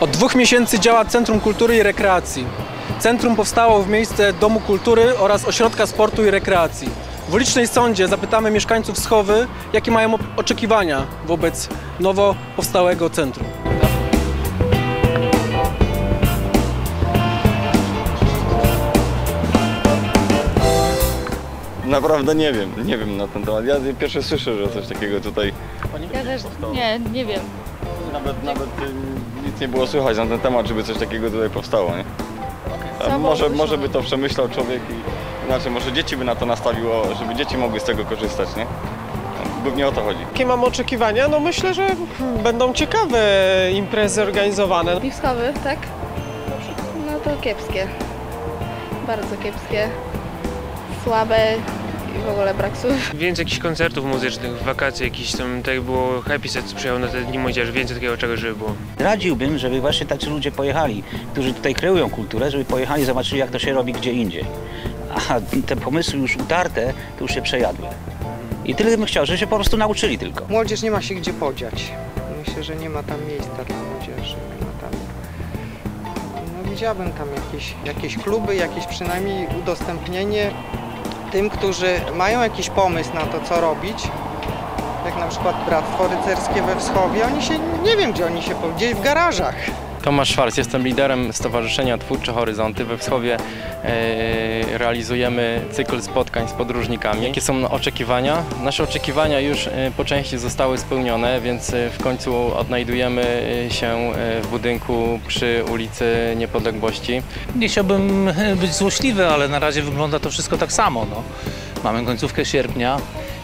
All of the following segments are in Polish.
Od dwóch miesięcy działa Centrum Kultury i Rekreacji. Centrum powstało w miejsce Domu Kultury oraz Ośrodka Sportu i Rekreacji. W ulicznej sądzie zapytamy mieszkańców Schowy, jakie mają oczekiwania wobec nowo powstałego centrum. Naprawdę nie wiem, nie wiem na ten temat. Ja pierwsze słyszę, że coś takiego tutaj, Ja też nie, nie wiem. Nawet, nawet y, nic nie było słychać na ten temat, żeby coś takiego tutaj powstało, nie? A może, może by to przemyślał człowiek i inaczej, może dzieci by na to nastawiło, żeby dzieci mogły z tego korzystać, nie? Głównie o to chodzi. Jakie mam oczekiwania? No myślę, że będą ciekawe imprezy organizowane. Piwskowy, tak? No to kiepskie. Bardzo kiepskie. Słabe i w ogóle brak słów. Więcej jakichś koncertów muzycznych, w wakacje jakieś tam, tak jak było Happy Set przyjechał na te dni młodzieży, więcej takiego czegoś, żeby było. Radziłbym, żeby właśnie tacy ludzie pojechali, którzy tutaj kreują kulturę, żeby pojechali, zobaczyli jak to się robi gdzie indziej. A te pomysły już utarte, to już się przejadły. I tyle bym chciał, żeby się po prostu nauczyli tylko. Młodzież nie ma się gdzie podziać. Myślę, że nie ma tam miejsca dla młodzieży. Nie ma tam... No widziałbym tam jakieś, jakieś kluby, jakieś przynajmniej udostępnienie tym, którzy mają jakiś pomysł na to, co robić. Jak na przykład Bractwo Rycerskie we Wschowie, oni się, nie wiem gdzie oni się, gdzieś w garażach. Tomasz Szwarc, jestem liderem Stowarzyszenia Twórcze Horyzonty. We Wschowie e, realizujemy cykl spotkań z podróżnikami. Jakie są oczekiwania? Nasze oczekiwania już e, po części zostały spełnione, więc e, w końcu odnajdujemy się w budynku przy ulicy Niepodległości. Nie chciałbym być złośliwy, ale na razie wygląda to wszystko tak samo. No. Mamy końcówkę sierpnia.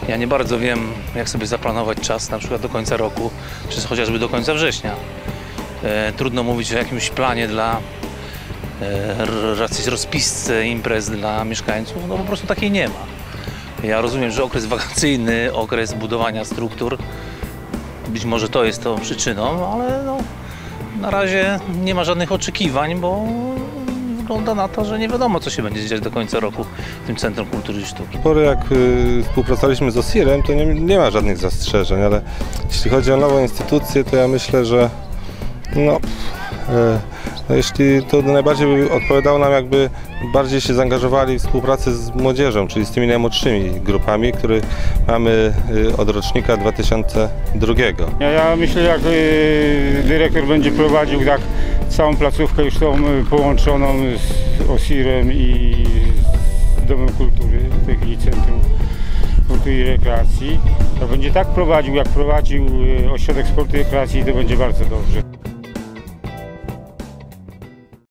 Ja nie bardzo wiem, jak sobie zaplanować czas, na przykład do końca roku, czy chociażby do końca września. E, trudno mówić o jakimś planie dla e, jakiejś rozpisce imprez dla mieszkańców, no po prostu takiej nie ma. Ja rozumiem, że okres wakacyjny, okres budowania struktur, być może to jest tą przyczyną, ale no, na razie nie ma żadnych oczekiwań, bo wygląda na to, że nie wiadomo, co się będzie dziać do końca roku w tym Centrum Kultury i Sztuki. pory jak y, współpracowaliśmy z OSIR-em, to nie, nie ma żadnych zastrzeżeń, ale jeśli chodzi o nową instytucję, to ja myślę, że no, e, no jeśli to najbardziej by odpowiadało nam, jakby bardziej się zaangażowali w współpracę z młodzieżą, czyli z tymi najmłodszymi grupami, które mamy y, od rocznika 2002. Ja, ja myślę, jak y, dyrektor będzie prowadził tak całą placówkę już tą połączoną z OSIR-em i z Domem Kultury, chwili Centrum Kultury i Rekreacji, to będzie tak prowadził, jak prowadził Ośrodek Sportu i Rekreacji, to będzie bardzo dobrze.